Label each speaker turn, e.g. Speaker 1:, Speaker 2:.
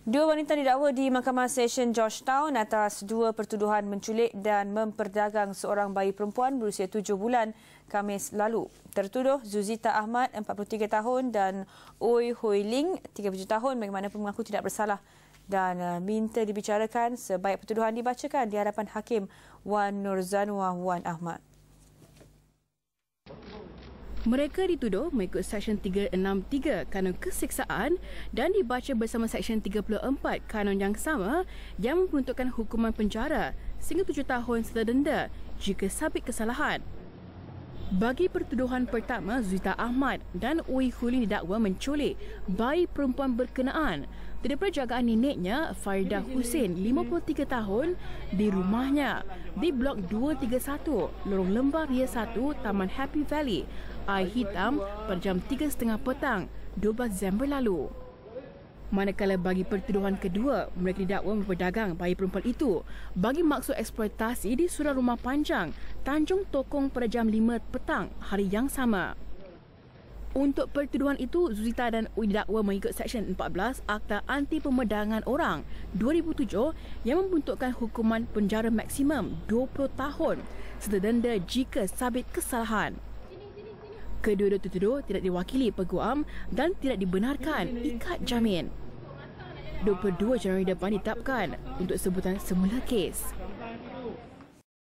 Speaker 1: Dua wanita didakwa di Mahkamah Session Georgetown atas dua pertuduhan menculik dan memperdagang seorang bayi perempuan berusia tujuh bulan Kamis lalu. Tertuduh Zuzita Ahmad, 43 tahun dan Oi Hoi Ling, 37 tahun bagaimanapun mengaku tidak bersalah dan uh, minta dibicarakan sebaik pertuduhan dibacakan di hadapan Hakim Wan Nurzanwa Wan Ahmad.
Speaker 2: Mereka dituduh mengikut Seksyen 363 Kanun Keseksaan dan dibaca bersama Seksyen 34 Kanun yang sama yang memperuntukkan hukuman penjara sehingga tujuh tahun serta denda jika sabit kesalahan. Bagi pertuduhan pertama, Zuita Ahmad dan Ui Hulin didakwa menculik bayi perempuan berkenaan daripada jagaan neneknya Farida Hussein 53 tahun di rumahnya di Blok 231 Lorong Lembah Ria 1 Taman Happy Valley Air Hitam pada jam 3.30 petang 12 Disember lalu. Manakala bagi pertuduhan kedua, mereka didakwa memperdagang bayi perempuan itu bagi maksud eksploitasi di surau rumah panjang Tanjung Tokong pada jam 5 petang hari yang sama. Untuk pertuduhan itu, Zuzita dan Ui didakwa mengikut Seksyen 14 Akta Anti Pemedangan Orang 2007 yang membentukkan hukuman penjara maksimum 20 tahun serta denda jika sabit kesalahan. Kedua-dua tertuduh tidak diwakili peguam dan tidak dibenarkan ikat jamin. 22 Januari depan ditetapkan untuk sebutan semula kes.